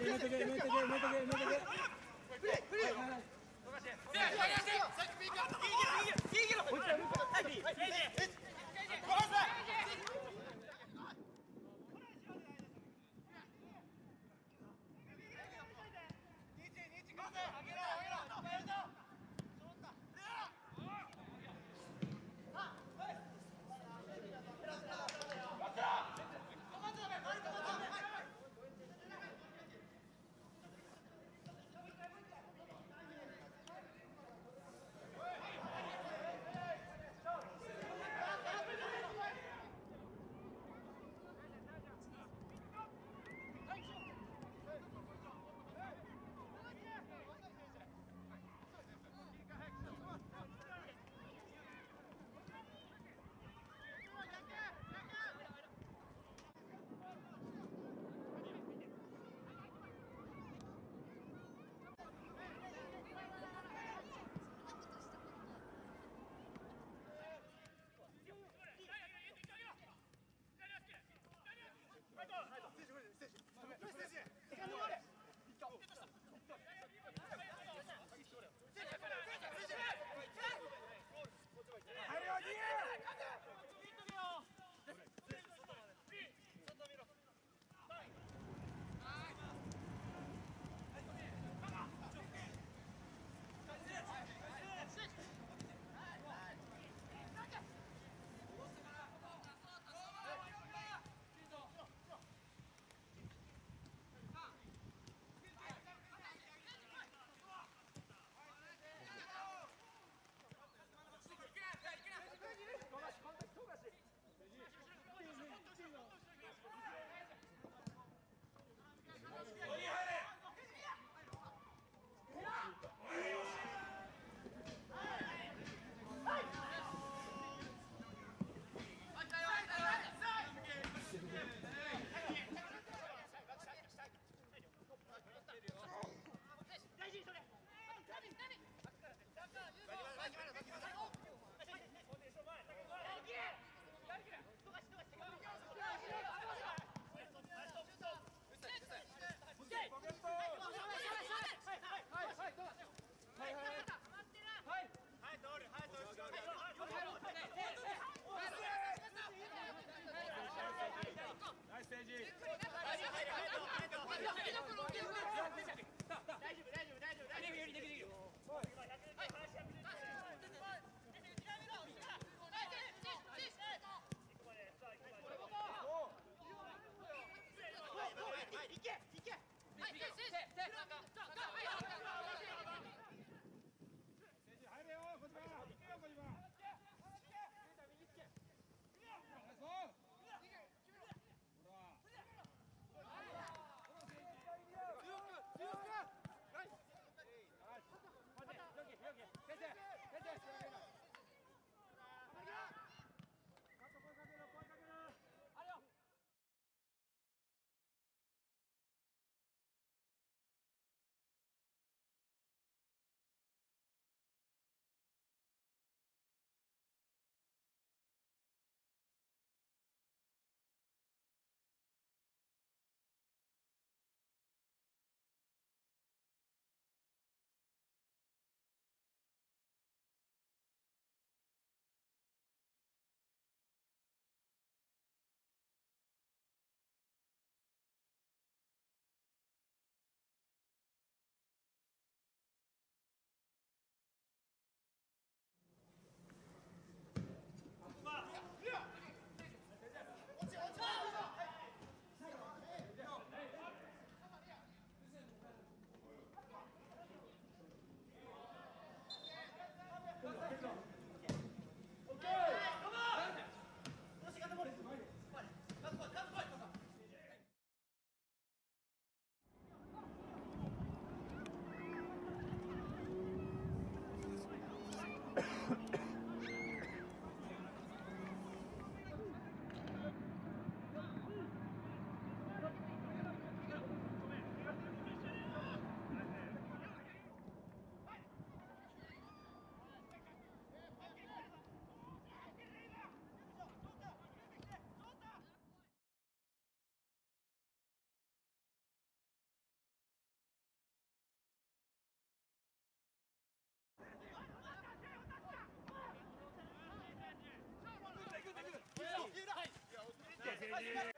Mete, mete, mete, mete, mete. Hey, hey, hey, hey. Sit, sit, sit, sit. Yeah.